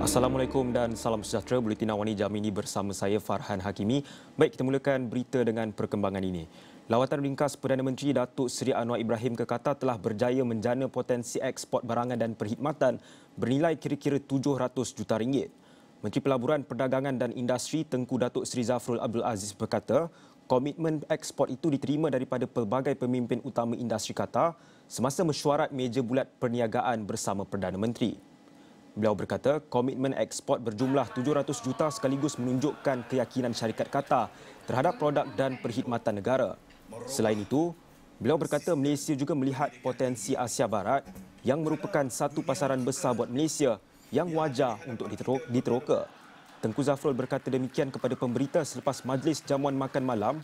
Assalamualaikum dan salam sejahtera. Buletin Awani Jam ini bersama saya Farhan Hakimi. Baik, kita mulakan berita dengan perkembangan ini. Lawatan ringkas Perdana Menteri Datuk Seri Anwar Ibrahim ke Qatar telah berjaya menjana potensi ekspor barangan dan perkhidmatan bernilai kira-kira 700 juta ringgit. Menteri Pelaburan Perdagangan dan Industri Tengku Datuk Seri Zafrul Abdul Aziz berkata, komitmen ekspor itu diterima daripada pelbagai pemimpin utama industri Qatar semasa mesyuarat meja bulat perniagaan bersama Perdana Menteri. Beliau berkata komitmen ekspor berjumlah 700 juta sekaligus menunjukkan keyakinan syarikat Qatar terhadap produk dan perkhidmatan negara. Selain itu, beliau berkata Malaysia juga melihat potensi Asia Barat yang merupakan satu pasaran besar buat Malaysia yang wajar untuk diteroka. Tengku Zafrul berkata demikian kepada pemberita selepas majlis jamuan makan malam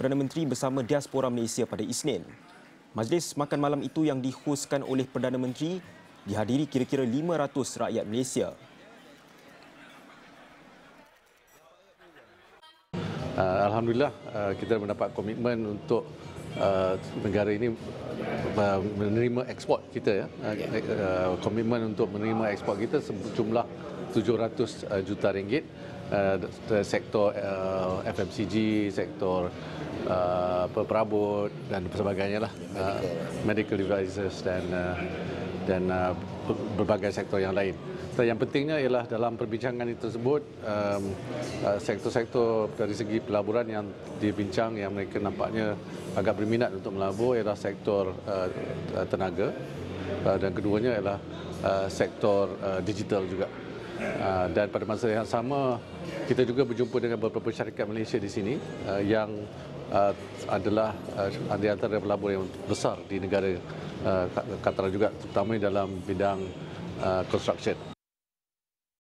Perdana Menteri bersama diaspora Malaysia pada Isnin. Majlis makan malam itu yang dihoskan oleh Perdana Menteri dihadiri kira-kira 500 rakyat Malaysia. Uh, Alhamdulillah uh, kita mendapat komitmen untuk uh, negara ini menerima ekspor kita ya. Komitmen untuk menerima ekspor kita sejumlah 700 juta ringgit sektor FMCG, sektor perabot dan sebagainya lah. Medical devices dan dan uh, berbagai sektor yang lain. So, yang pentingnya ialah dalam perbincangan itu tersebut um, uh, sektor-sektor dari segi pelaburan yang dibincang yang mereka nampaknya agak berminat untuk melabur ialah sektor uh, tenaga uh, dan keduanya ialah uh, sektor uh, digital juga. Uh, dan pada masa yang sama kita juga berjumpa dengan beberapa syarikat Malaysia di sini uh, yang uh, adalah uh, di antara pelabur yang besar di negara uh, Qatar juga terutama dalam bidang uh, construction.